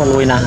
ก็ลุยนะ